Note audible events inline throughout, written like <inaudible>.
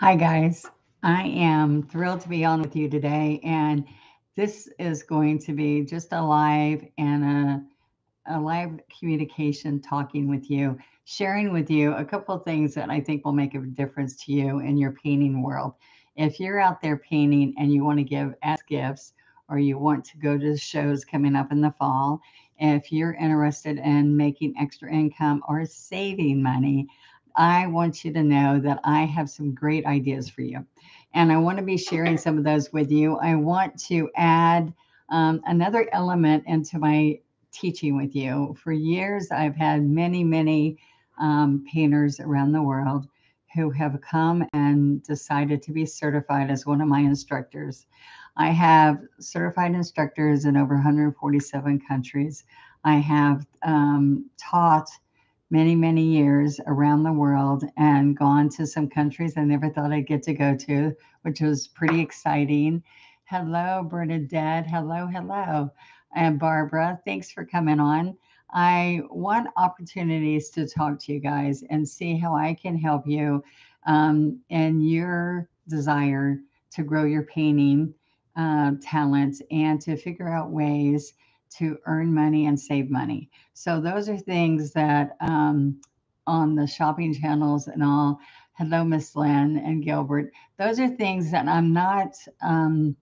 Hi, guys. I am thrilled to be on with you today. And this is going to be just a live and a, a live communication talking with you, sharing with you a couple of things that I think will make a difference to you in your painting world. If you're out there painting and you want to give as gifts, or you want to go to shows coming up in the fall, if you're interested in making extra income or saving money, I want you to know that I have some great ideas for you. And I want to be sharing some of those with you. I want to add um, another element into my teaching with you. For years, I've had many, many um, painters around the world who have come and decided to be certified as one of my instructors. I have certified instructors in over 147 countries. I have um, taught many, many years around the world and gone to some countries I never thought I'd get to go to, which was pretty exciting. Hello, Bernadette. Hello, hello. And Barbara, thanks for coming on. I want opportunities to talk to you guys and see how I can help you um, in your desire to grow your painting uh, talents and to figure out ways to earn money and save money. So those are things that um, on the shopping channels and all. Hello, Miss Lynn and Gilbert. Those are things that I'm not um,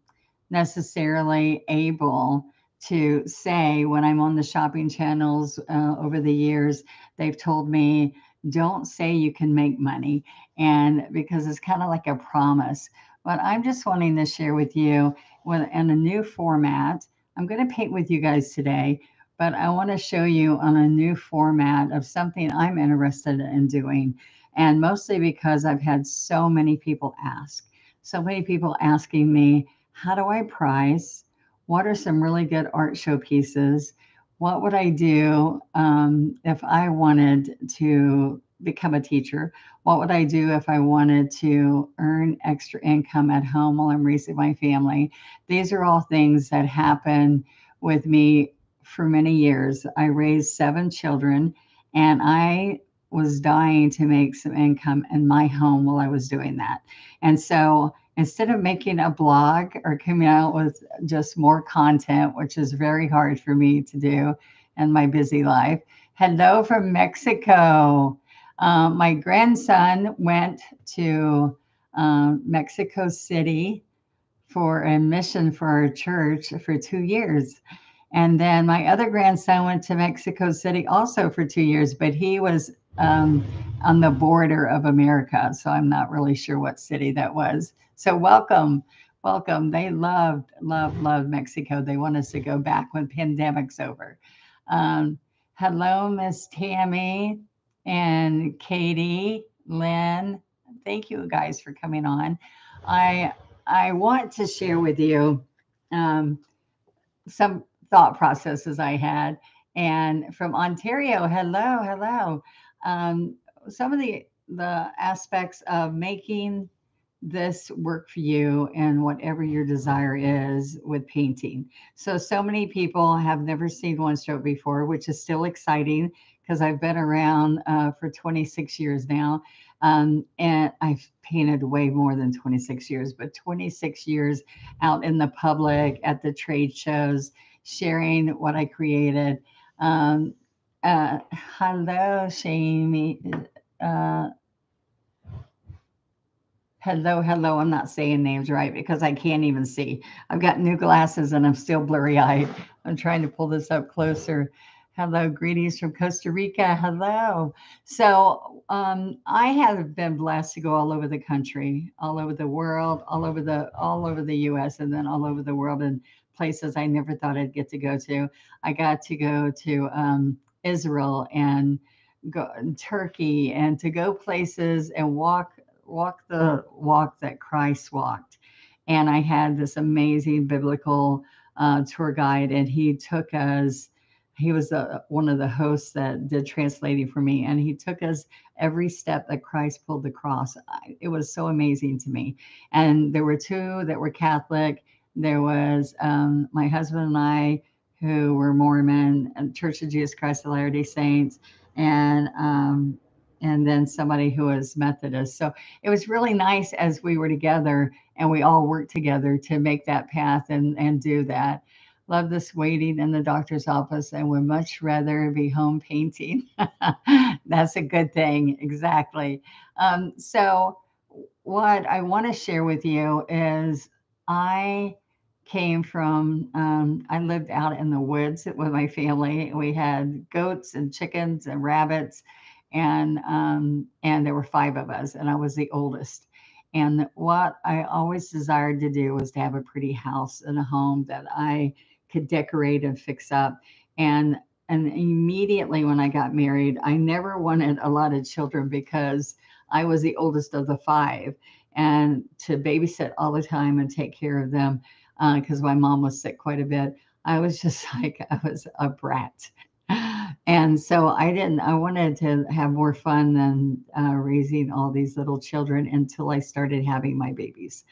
necessarily able to say when I'm on the shopping channels uh, over the years. They've told me, don't say you can make money. And because it's kind of like a promise. But I'm just wanting to share with you with, in a new format I'm going to paint with you guys today, but I want to show you on a new format of something I'm interested in doing. And mostly because I've had so many people ask, so many people asking me, how do I price? What are some really good art show pieces? What would I do um, if I wanted to become a teacher? What would I do if I wanted to earn extra income at home while I'm raising my family? These are all things that happen with me for many years. I raised seven children and I was dying to make some income in my home while I was doing that. And so instead of making a blog or coming out with just more content, which is very hard for me to do in my busy life, hello from Mexico. Um, my grandson went to um, Mexico City for a mission for our church for two years. And then my other grandson went to Mexico City also for two years, but he was um, on the border of America. So I'm not really sure what city that was. So welcome, welcome. They loved, loved, loved Mexico. They want us to go back when pandemic's over. Um, hello, Miss Tammy and Katie, Lynn. Thank you guys for coming on. I I want to share with you um, some thought processes I had. And from Ontario, hello, hello. Um, some of the the aspects of making this work for you and whatever your desire is with painting. So, so many people have never seen one stroke before, which is still exciting because I've been around uh, for 26 years now. Um, and I've painted way more than 26 years, but 26 years out in the public at the trade shows, sharing what I created. Um, uh, hello, Shamey. Uh, hello, hello. I'm not saying names right because I can't even see. I've got new glasses and I'm still blurry eyed. I'm trying to pull this up closer. Hello, greetings from Costa Rica. Hello. So um, I have been blessed to go all over the country, all over the world, all over the all over the U.S. and then all over the world in places I never thought I'd get to go to. I got to go to um, Israel and go Turkey and to go places and walk walk the walk that Christ walked. And I had this amazing biblical uh, tour guide, and he took us he was a, one of the hosts that did translating for me and he took us every step that christ pulled the cross it was so amazing to me and there were two that were catholic there was um, my husband and i who were mormon and church of jesus christ of latter day saints and um, and then somebody who was Methodist. So it was really nice as we were together and we all worked together to make that path and, and do that. Love this waiting in the doctor's office and would much rather be home painting. <laughs> That's a good thing. Exactly. Um, so, what I want to share with you is I came from um, i lived out in the woods with my family we had goats and chickens and rabbits and um, and there were five of us and i was the oldest and what i always desired to do was to have a pretty house and a home that i could decorate and fix up and and immediately when i got married i never wanted a lot of children because i was the oldest of the five and to babysit all the time and take care of them because uh, my mom was sick quite a bit. I was <laughs> just like, I was a brat. And so I didn't, I wanted to have more fun than uh, raising all these little children until I started having my babies.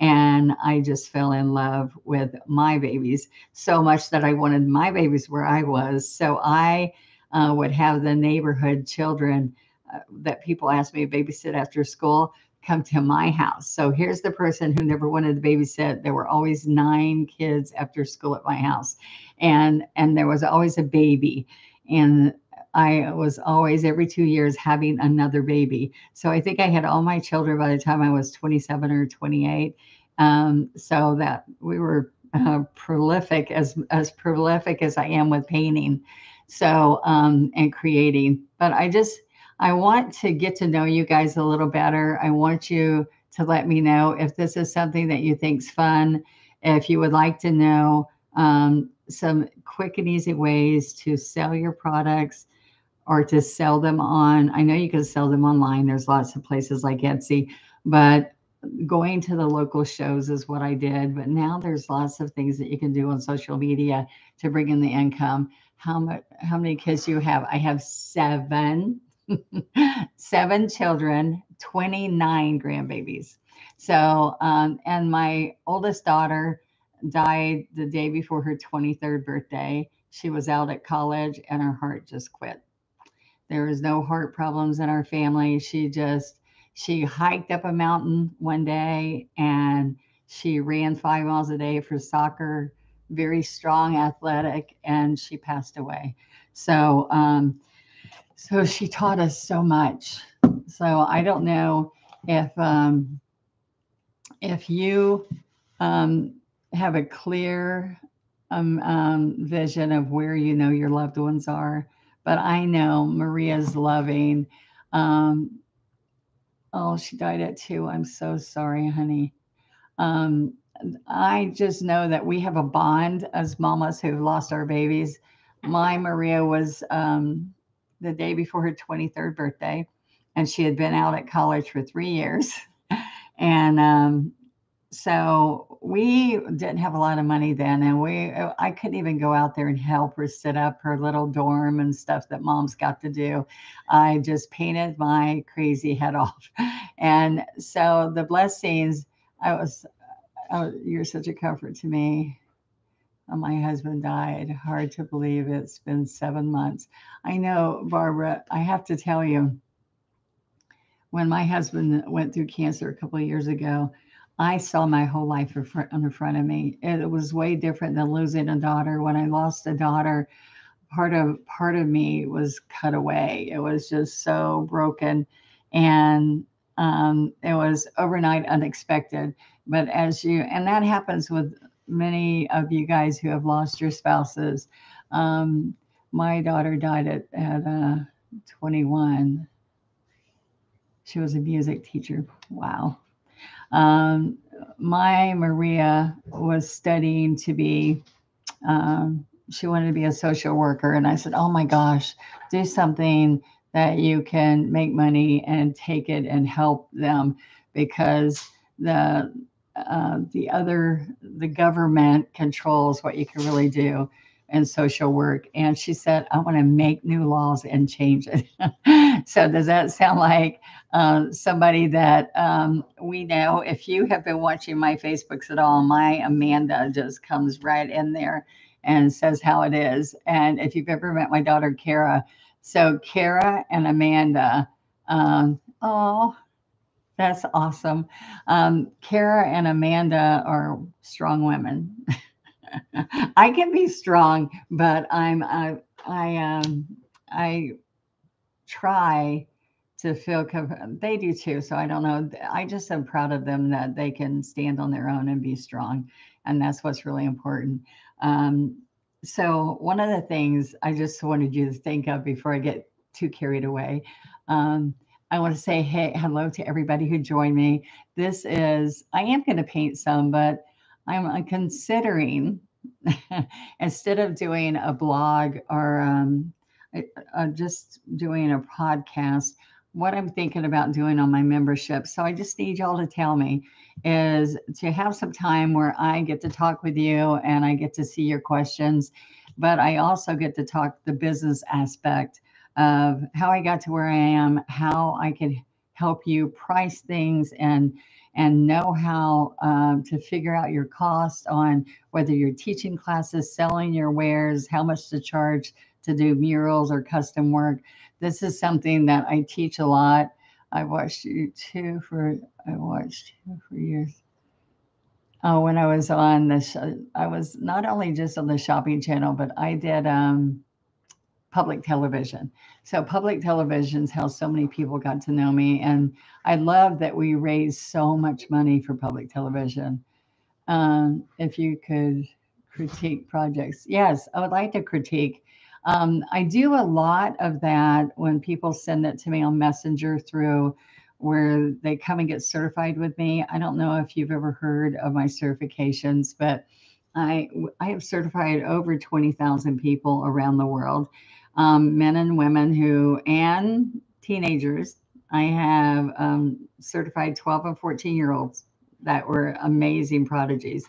And I just fell in love with my babies so much that I wanted my babies where I was. So I uh, would have the neighborhood children uh, that people asked me to babysit after school come to my house. So here's the person who never wanted to babysit. There were always nine kids after school at my house. And and there was always a baby. And I was always every two years having another baby. So I think I had all my children by the time I was 27 or 28. Um, so that we were uh, prolific as as prolific as I am with painting. So um, and creating. But I just I want to get to know you guys a little better. I want you to let me know if this is something that you think's fun. If you would like to know um, some quick and easy ways to sell your products or to sell them on, I know you can sell them online. There's lots of places like Etsy, but going to the local shows is what I did. But now there's lots of things that you can do on social media to bring in the income. How much? How many kids you have? I have seven <laughs> seven children, 29 grandbabies. So, um, and my oldest daughter died the day before her 23rd birthday. She was out at college and her heart just quit. There was no heart problems in our family. She just, she hiked up a mountain one day and she ran five miles a day for soccer, very strong, athletic, and she passed away. So, um, so she taught us so much. So I don't know if um, if you um, have a clear um, um, vision of where you know your loved ones are, but I know Maria's loving. Um, oh, she died at two. I'm so sorry, honey. Um, I just know that we have a bond as mamas who've lost our babies. My Maria was um, the day before her 23rd birthday, and she had been out at college for three years. <laughs> and um, so we didn't have a lot of money then, and we I couldn't even go out there and help her set up her little dorm and stuff that mom's got to do. I just painted my crazy head <laughs> off, and so the blessings. I was, oh, you're such a comfort to me uh, my husband died. Hard to believe it's been seven months. I know, Barbara, I have to tell you, when my husband went through cancer a couple of years ago, I saw my whole life in front, in front of me. It was way different than losing a daughter. When I lost a daughter, part of part of me was cut away. It was just so broken, and um, it was overnight unexpected. But as you and that happens with many of you guys who have lost your spouses. Um, my daughter died at, at uh, 21. She was a music teacher. Wow. Um, my Maria was studying to be, um, she wanted to be a social worker. And I said, Oh my gosh, do something that you can make money and take it and help them because the uh, the other, the government controls what you can really do in social work. And she said, I want to make new laws and change it. <laughs> so, does that sound like uh, somebody that um, we know? If you have been watching my Facebooks at all, my Amanda just comes right in there and says how it is. And if you've ever met my daughter, Kara, so Kara and Amanda Um, oh, that's awesome. Um, Kara and Amanda are strong women. <laughs> I can be strong, but I'm I I um I try to feel they do too. So I don't know. I just am proud of them that they can stand on their own and be strong, and that's what's really important. Um, so one of the things I just wanted you to think of before I get too carried away. Um, I want to say hey, hello to everybody who joined me. This is I am going to paint some, but I'm considering <laughs> instead of doing a blog or um, uh, just doing a podcast, what I'm thinking about doing on my membership. So I just need y'all to tell me is to have some time where I get to talk with you and I get to see your questions, but I also get to talk the business aspect of how I got to where I am, how I can help you price things and and know how um, to figure out your cost on whether you're teaching classes, selling your wares, how much to charge to do murals or custom work. This is something that I teach a lot. I watched you too for I watched you for years. Oh, when I was on the, I was not only just on the shopping channel, but I did um, public television. So public television is how so many people got to know me, and I love that we raise so much money for public television. Um, if you could critique projects, yes, I would like to critique. Um, I do a lot of that when people send it to me on Messenger through where they come and get certified with me. I don't know if you've ever heard of my certifications, but I I have certified over 20,000 people around the world um, men and women who, and teenagers. I have um, certified 12 and 14 year olds that were amazing prodigies.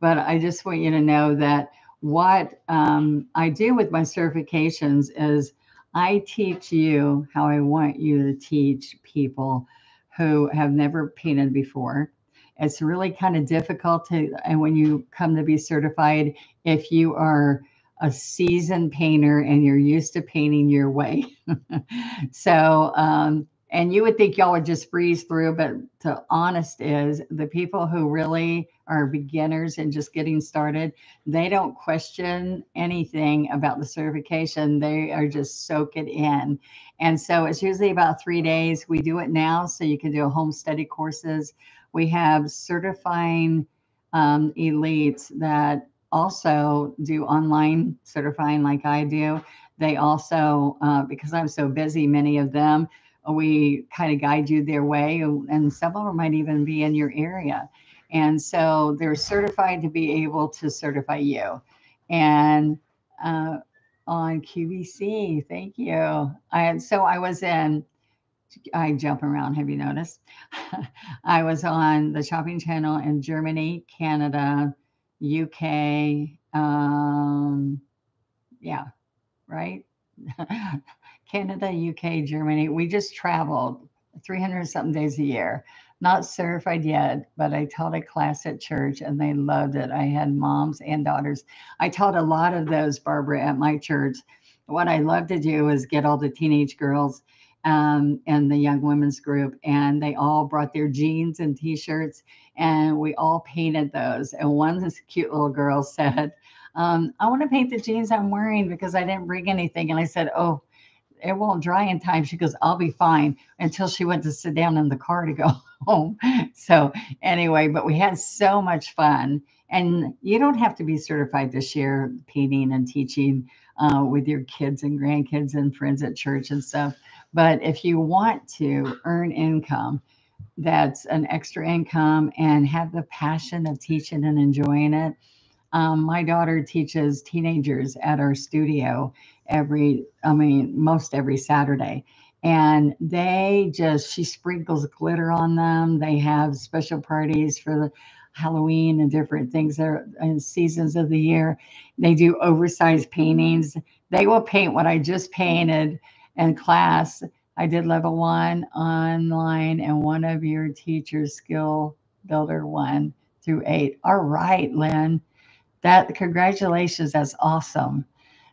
But I just want you to know that what um, I do with my certifications is I teach you how I want you to teach people who have never painted before. It's really kind of difficult to, and when you come to be certified, if you are a seasoned painter and you're used to painting your way. <laughs> so, um, and you would think y'all would just breeze through, but the honest is the people who really are beginners and just getting started, they don't question anything about the certification. They are just soak it in. And so it's usually about three days. We do it now, so you can do a home study courses. We have certifying um, elites that also do online certifying like I do. They also, uh, because I'm so busy, many of them, we kind of guide you their way, and some of them might even be in your area. And so they're certified to be able to certify you. And uh, on QVC, thank you. I so I was in. I jump around. Have you noticed? <laughs> I was on the Shopping Channel in Germany, Canada, UK, um, yeah, right? <laughs> Canada, UK, Germany. We just traveled 300 something days a year. Not certified yet, but I taught a class at church and they loved it. I had moms and daughters. I taught a lot of those, Barbara, at my church. What I love to do is get all the teenage girls um, and the young women's group, and they all brought their jeans and t-shirts, and we all painted those. And one this <laughs> cute little girl said, um, "I want to paint the jeans I'm wearing because I didn't bring anything." And I said, "Oh." It won't dry in time. She goes, I'll be fine until she went to sit down in the car to go <laughs> home. So, anyway, but we had so much fun. And you don't have to be certified this year painting and teaching uh, with your kids and grandkids and friends at church and stuff. But if you want to earn income, that's an extra income and have the passion of teaching and enjoying it. Um, my daughter teaches teenagers at our studio every, I mean, most every Saturday. And they just, she sprinkles glitter on them. They have special parties for the Halloween and different things there in seasons of the year. They do oversized paintings. They will paint what I just painted and class. I did level one online and one of your teachers skill builder one through eight. All right, Lynn. That congratulations. That's awesome.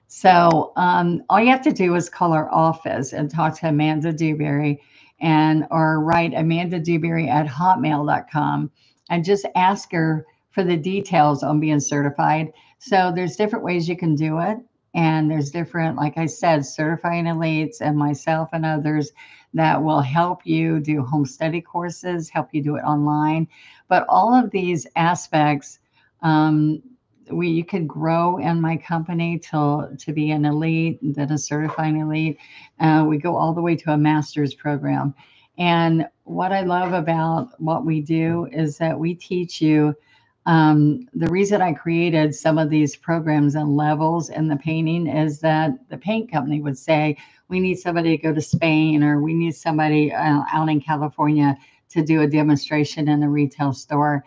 So um, all you have to do is call our office and talk to Amanda Dewberry, and or write Amanda Dewberry at hotmail.com and just ask her for the details on being certified. So there's different ways you can do it. And there's different, like I said, certifying elites and myself and others that will help you do home study courses, help you do it online. But all of these aspects, um, we you could grow in my company till to be an elite, then a certifying elite. Uh, we go all the way to a master's program. And what I love about what we do is that we teach you um, the reason I created some of these programs and levels in the painting is that the paint company would say, we need somebody to go to Spain or we need somebody uh, out in California to do a demonstration in a retail store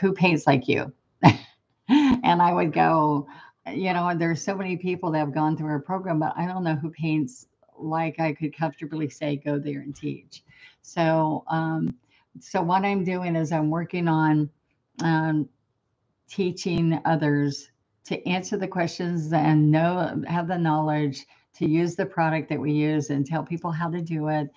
who paints like you. <laughs> and I would go, you know, there's so many people that have gone through our program, but I don't know who paints like I could comfortably say, go there and teach. So, um, so what I'm doing is I'm working on um, teaching others to answer the questions and know have the knowledge to use the product that we use and tell people how to do it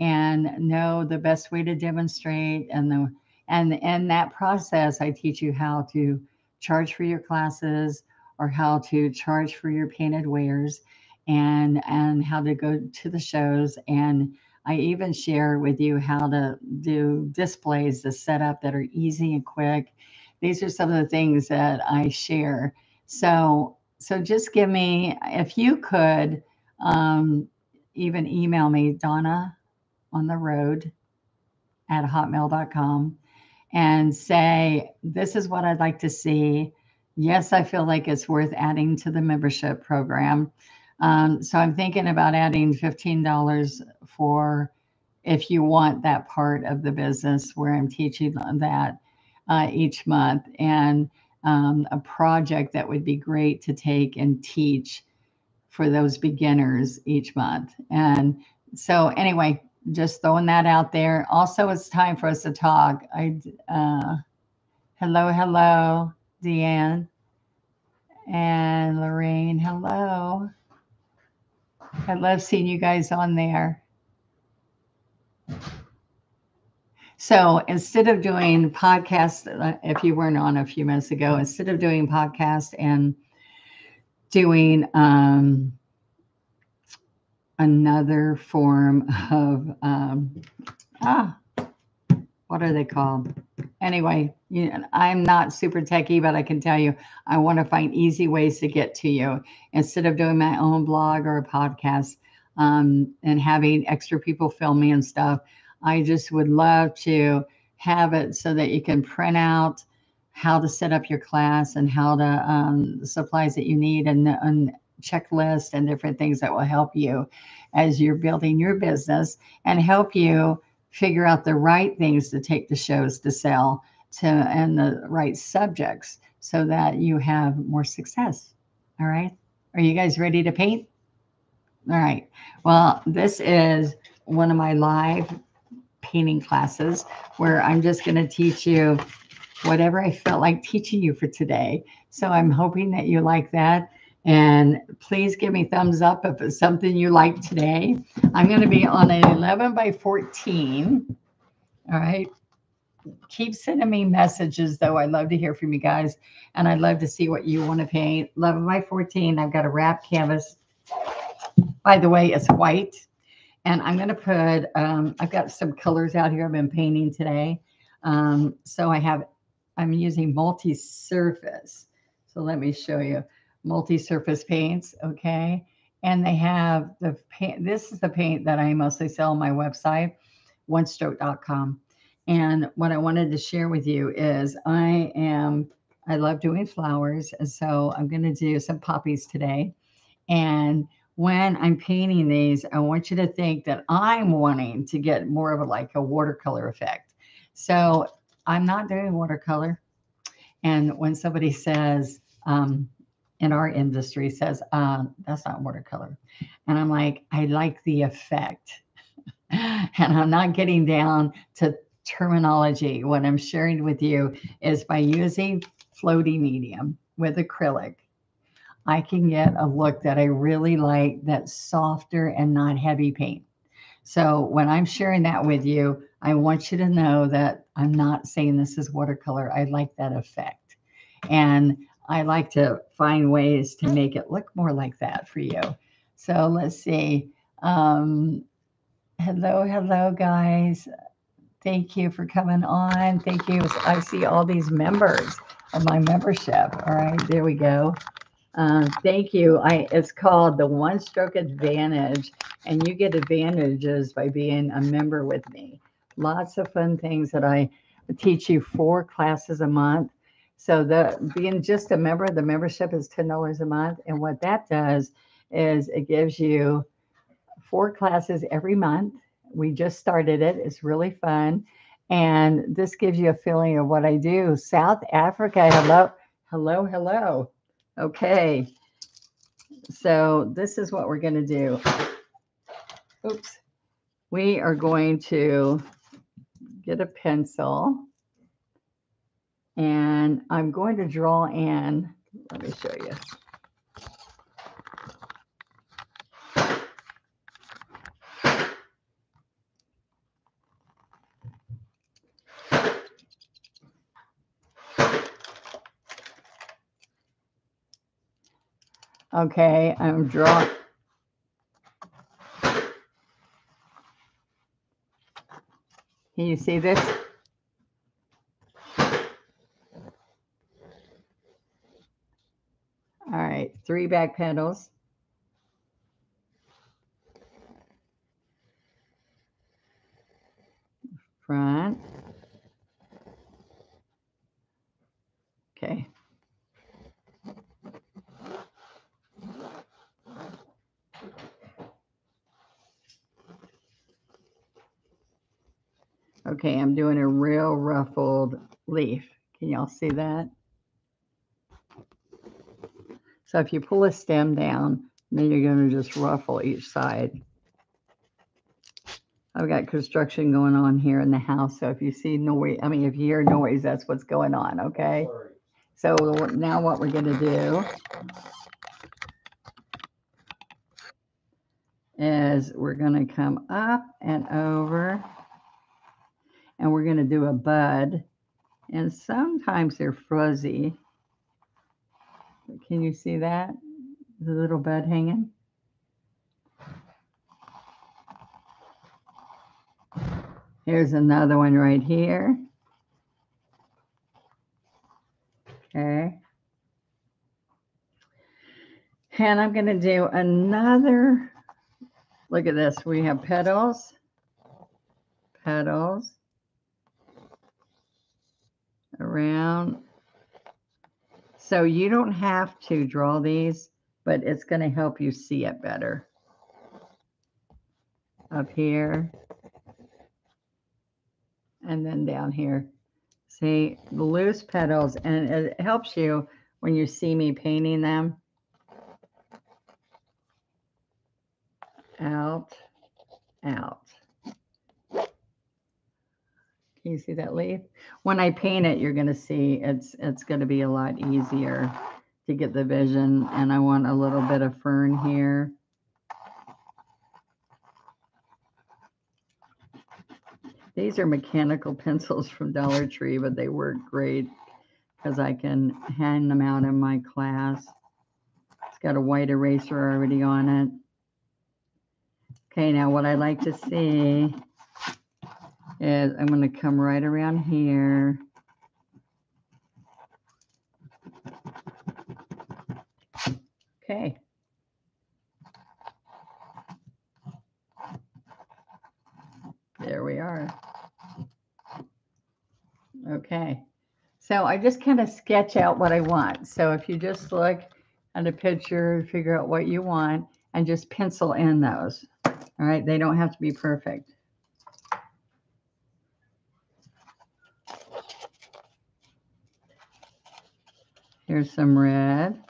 and know the best way to demonstrate and the and in that process i teach you how to charge for your classes or how to charge for your painted wares and and how to go to the shows. And i even share with you how to do displays the setup that are easy and quick these are some of the things that I share. So, so just give me, if you could um, even email me, Donna on the road at hotmail.com and say, this is what I'd like to see. Yes, I feel like it's worth adding to the membership program. Um, so I'm thinking about adding $15 for if you want that part of the business where I'm teaching that uh, each month and um, a project that would be great to take and teach for those beginners each month. And so, anyway, just throwing that out there. Also, it's time for us to talk. I, uh, hello, hello, Deanne and Lorraine. Hello. I love seeing you guys on there. So instead of doing podcast, uh, if you weren't on a few minutes ago, instead of doing podcast and doing um, another form of um, ah, what are they called? Anyway, you know, I'm not super techy, but I can tell you, I want to find easy ways to get to you instead of doing my own blog or a podcast um, and having extra people film me and stuff. I just would love to have it so that you can print out how to set up your class and how to um, the supplies that you need and, and checklist and different things that will help you as you're building your business and help you figure out the right things to take to shows to sell to and the right subjects so that you have more success. All right. Are you guys ready to paint? All right. Well, this is one of my live painting classes where I'm just going to teach you whatever I felt like teaching you for today. So I'm hoping that you like that. And please give me thumbs up if it's something you like today. I'm going to be on an 11 by 14. All right. Keep sending me messages, though. I love to hear from you guys. And I'd love to see what you want to paint. 11 by 14. I've got a wrap canvas. By the way, it's white. And I'm going to put, um, I've got some colors out here I've been painting today. Um, so I have, I'm using multi-surface. So let me show you multi-surface paints, okay? And they have the paint, this is the paint that I mostly sell on my website, onestroke.com. And what I wanted to share with you is I am, I love doing flowers. And so I'm going to do some poppies today. And when I'm painting these, I want you to think that I'm wanting to get more of a like a watercolor effect. So I'm not doing watercolor. And when somebody says, um, in our industry says, uh, that's not watercolor. And I'm like, I like the effect. <laughs> and I'm not getting down to terminology. What I'm sharing with you is by using floaty medium with acrylic, I can get a look that I really like that's softer and not heavy paint. So when I'm sharing that with you, I want you to know that I'm not saying this is watercolor. I like that effect. And I like to find ways to make it look more like that for you. So let's see. Um, hello, hello, guys. Thank you for coming on. Thank you. I see all these members of my membership. All right, there we go. Uh, thank you. I it's called the One Stroke Advantage, and you get advantages by being a member with me. Lots of fun things that I teach you four classes a month. So the being just a member, the membership is ten dollars a month, and what that does is it gives you four classes every month. We just started it. It's really fun. And this gives you a feeling of what I do. South Africa, hello, hello, hello. Okay. So this is what we're going to do. Oops. We are going to get a pencil and I'm going to draw in. Let me show you. Okay, I'm drawing. Can you see this? All right, three back pedals. Front. Okay. Okay, I'm doing a real ruffled leaf. Can y'all see that? So if you pull a stem down, then you're going to just ruffle each side. I've got construction going on here in the house. So if you see noise, I mean, if you hear noise, that's what's going on. Okay. So now what we're going to do is we're going to come up and over and we're going to do a bud. And sometimes they're fuzzy. Can you see that? The little bud hanging? Here's another one right here. Okay. And I'm going to do another, look at this. We have petals, petals, around. So you don't have to draw these, but it's going to help you see it better. Up here. And then down here. See, the loose petals, and it helps you when you see me painting them. Out, out. Can you see that leaf? When I paint it, you're going to see it's it's going to be a lot easier to get the vision. And I want a little bit of fern here. These are mechanical <laughs> pencils from Dollar Tree, but they work great because I can hand them out in my class. It's got a white eraser already on it. Okay, now what I'd like to see is I'm going to come right around here. Okay. There we are. Okay. So I just kind of sketch out what I want. So if you just look at a picture, figure out what you want, and just pencil in those. All right. They don't have to be perfect. Here's some red.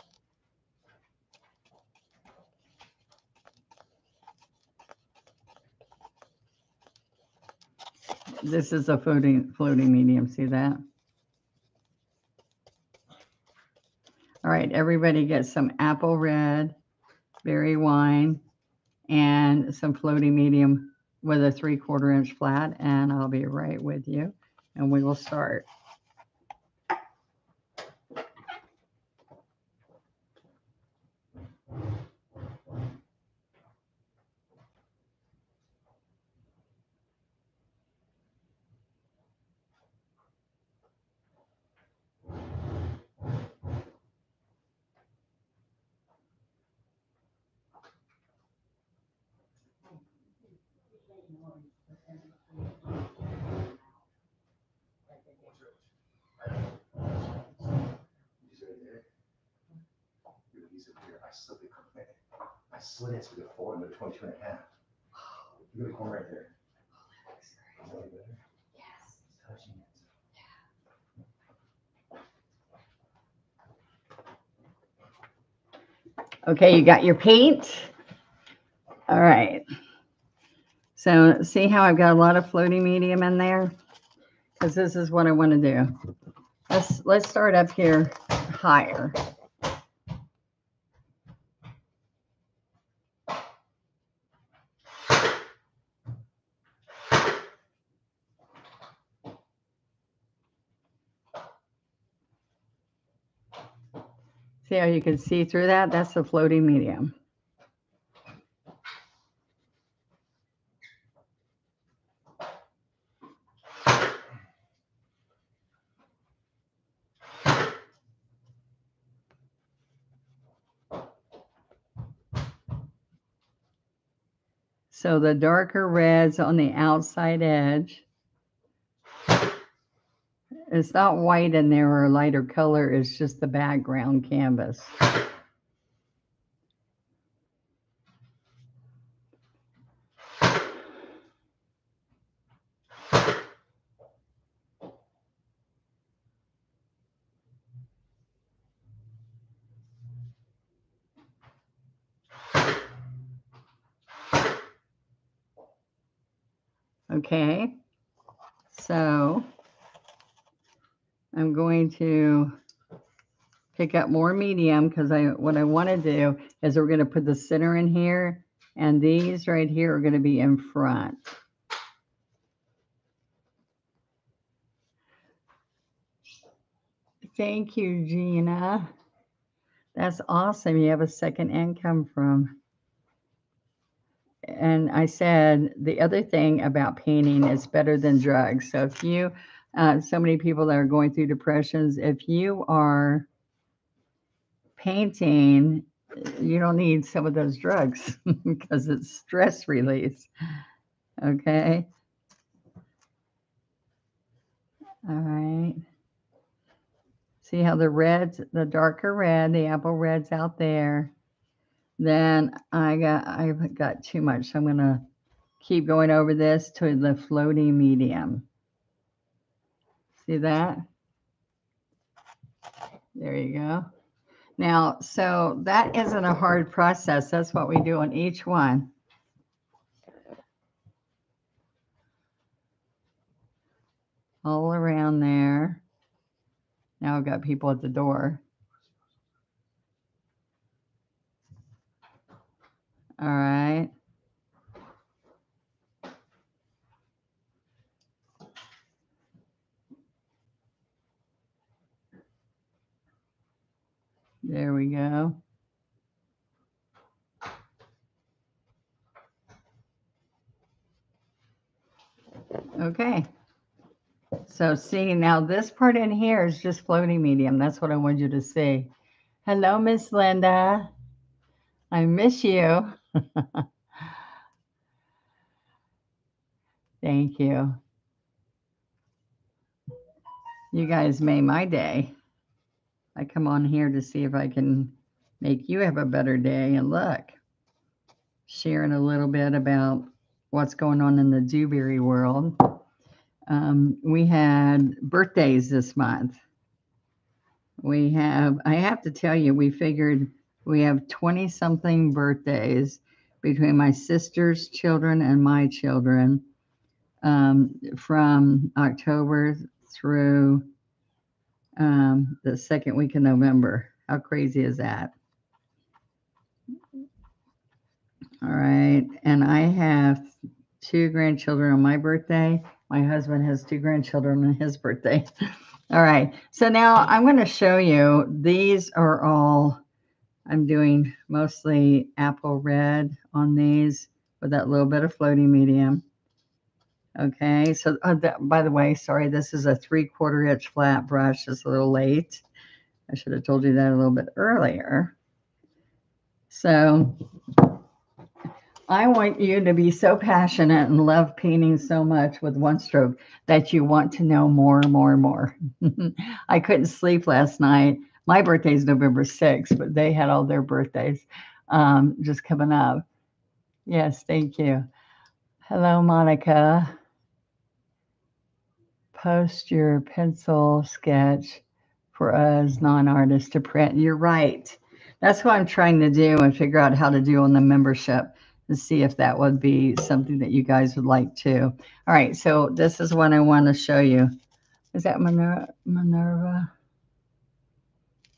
This is a floating floating medium. See that? All right, everybody gets some apple red, berry wine, and some floating medium with a three quarter inch flat and I'll be right with you and we will start. I slid it to the four and the 22 and a half. Look at the corner right there. Is that any better? Yes. It's touching it. Okay, you got your paint. All right. So see how I've got a lot of floating medium in there? Because this is what I want to do. Let's let's start up here higher. See how you can see through that? That's the floating medium. So the darker reds on the outside edge. It's not white in there or a lighter color, it's just the background canvas. Okay, so I'm going to pick up more medium because I what I want to do is we're going to put the center in here and these right here are going to be in front. Thank you, Gina. That's awesome. You have a second income from. And I said the other thing about painting is better than drugs. So if you uh, so many people that are going through depressions. If you are painting, you don't need some of those drugs <laughs> because it's stress release. Okay. All right. See how the reds, the darker red, the apple red's out there. Then I got, I've got too much. So I'm going to keep going over this to the floating medium. See that? There you go. Now, so that isn't a hard process. That's what we do on each one. All around there. Now I've got people at the door. All right. There we go. Okay. So see now this part in here is just floating medium. That's what I want you to see. Hello, Miss Linda. I miss you. <laughs> Thank you. You guys made my day. I come on here to see if I can make you have a better day. And look, sharing a little bit about what's going on in the Dewberry world. Um, we had birthdays this month. We have, I have to tell you, we figured we have 20 something birthdays between my sister's children and my children um, from October through um, the second week in November. How crazy is that? All right. And I have two grandchildren on my birthday. My husband has two grandchildren on his birthday. <laughs> All right. So now I'm going to show you, these are all, I'm doing mostly apple red on these with that little bit of floating medium. Okay. So uh, that, by the way, sorry, this is a three quarter inch flat brush. It's a little late. I should have told you that a little bit earlier. So I want you to be so passionate and love painting so much with one stroke that you want to know more and more and more. <laughs> I couldn't sleep last night. My birthday is November 6th, but they had all their birthdays um, just coming up. Yes, thank you. Hello, Monica. Post your pencil sketch for us non artists to print. You're right. That's what I'm trying to do and figure out how to do on the membership to see if that would be something that you guys would like to. All right, so this is what I want to show you. Is that Minerva? Minerva?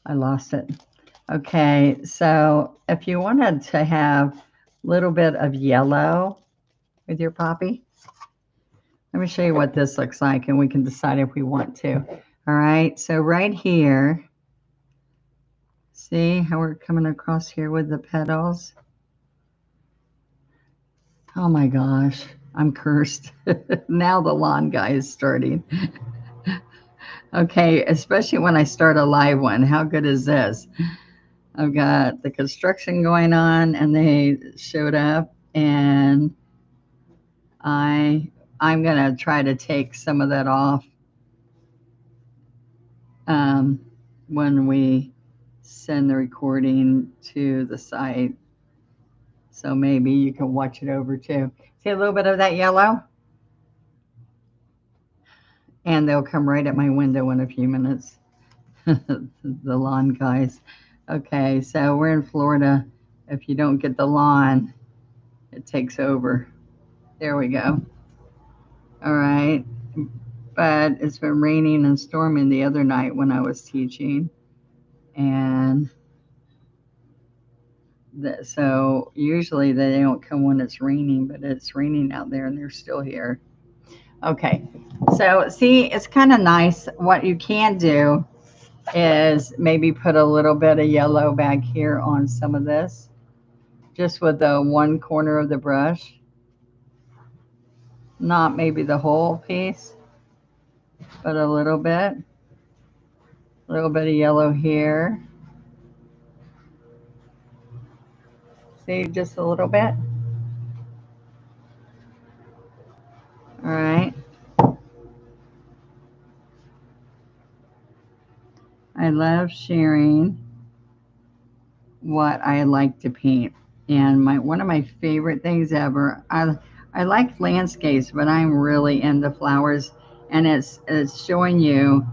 I lost it. Okay, so if you wanted to have a little bit of yellow with your poppy, let me show you what this looks like and we can decide if we want to. All right, so right here, see how we're coming across here with the petals? Oh my gosh, I'm cursed. <laughs> now the lawn guy is starting. <laughs> okay, especially when I start a live one. How good is this? I've got the construction going on and they showed up and I I'm going to try to take some of that off um, when we send the recording to the site. So maybe you can watch it over too. See a little bit of that yellow? And they'll come right at my window in a few minutes. <laughs> the lawn guys. Okay, so we're in Florida. If you don't get the lawn, it takes over. There we go. All right. But it's been raining and storming the other night when I was teaching. And that, so usually they don't come when it's raining, but it's raining out there and they're still here. Okay, so see, it's kind of nice. What you can do is maybe put a little bit of yellow back here on some of this, just with the one corner of the brush. Not maybe the whole piece, but a little bit. A little bit of yellow here. See, just a little bit. All right. I love sharing what I like to paint. And my one of my favorite things ever, I I like landscapes, but I'm really into flowers. And it's it's showing you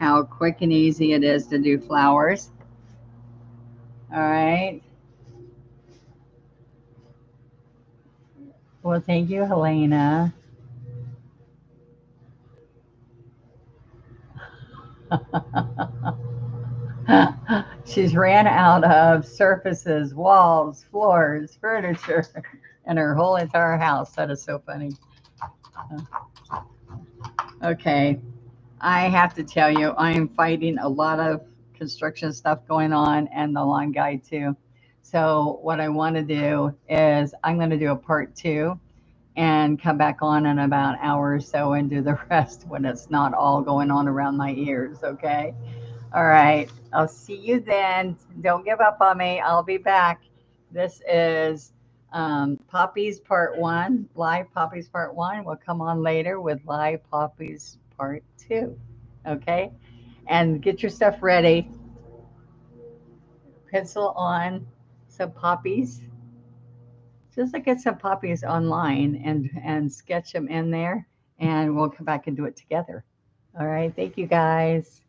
how quick and easy it is to do flowers. All right. Well, thank you, Helena. <laughs> She's ran out of surfaces, walls, floors, furniture, and her whole entire house. That is so funny. Okay, I have to tell you, I am fighting a lot of construction stuff going on and the lawn guy too. So what I want to do is I'm going to do a part two and come back on in about an hour or so and do the <laughs> rest when it's not all going on around my ears. Okay. All right. I'll see you then. Don't give up on me. I'll be back. This is um, Poppies Part One, Live Poppies Part One. We'll come on later with Live Poppies Part Two. Okay. And get your stuff ready. Pencil on some poppies. Just like get some poppies online and and sketch them in there, and we'll come back and do it together. All right. Thank you guys.